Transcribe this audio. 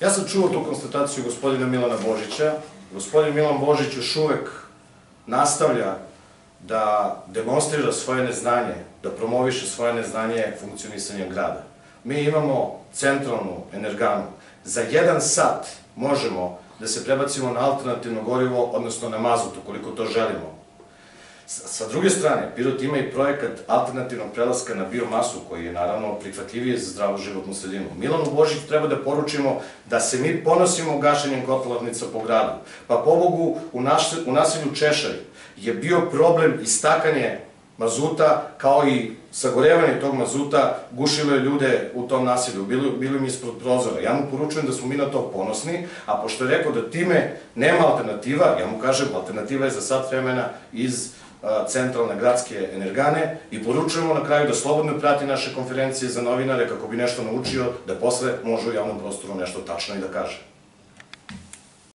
Ja sam čuo tu konstataciju gospodina Milana Božića. Gospodin Milan Božić još uvek nastavlja da demonstrira svoje neznanje, da promoviše svoje neznanje funkcionisanja grada. Mi imamo centralnu energanu. Za jedan sat možemo da se prebacimo na alternativno gorivo, odnosno na mazut, ukoliko to želimo. Sa druge strane, Pirot ima i projekat alternativnog prelaska na biomasu, koji je naravno prihvatljiviji za zdravu životnu sredinu. Milanu Božić treba da poručimo da se mi ponosimo gašenjem kotlarnica po gradu. Pa pobogu, u, naš, u naselju Češari je bio problem istakanje mazuta, kao i sagorevanje tog mazuta, gušilo je ljude u tom nasilju, bili, bili mi ispod prozora. Ja mu poručujem da smo mi na to ponosni, a pošto je rekao da time nema alternativa, ja mu kažem, alternativa je za sat vremena iz centralne gradske energane i poručujemo na kraju da slobodno prati naše konferencije za novinare kako bi nešto naučio da posle može u javnom prostoru nešto tačno i da kaže.